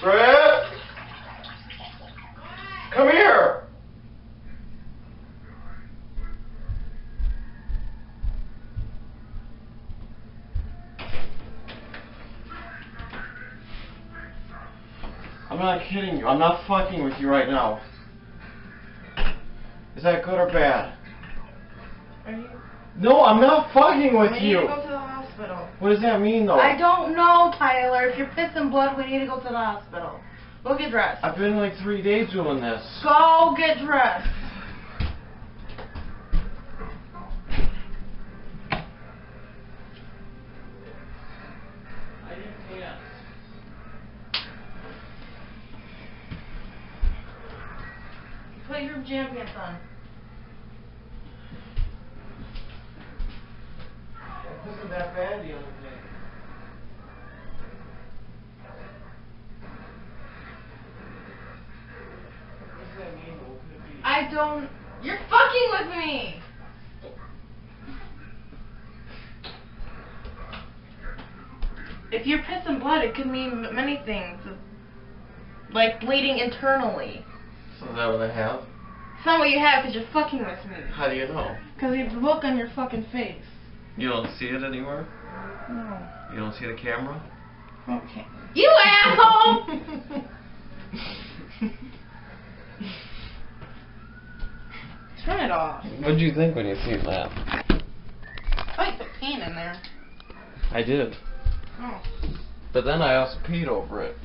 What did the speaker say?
Brett! Come here! I'm not kidding you. I'm not fucking with you right now. Is that good or bad? Are you? No, I'm not fucking with you. Hospital. What does that mean, though? I don't know, Tyler. If you're pissing blood, we need to go to the hospital. Go get dressed. I've been like three days doing this. Go get dressed. I. Put your jam pants on. It wasn't that bad the other day. What does that mean? What could it be? I don't. You're fucking with me. If you're pissing blood, it could mean many things. Like bleeding internally. So is that what I have? It's not what you have because you're fucking with me. How do you know? Because you have the look on your fucking face. You don't see it anywhere? No. You don't see the camera? Okay. You asshole! Turn it off. What'd you think when you see that? I put paint in there. I did. Oh. But then I also peed over it.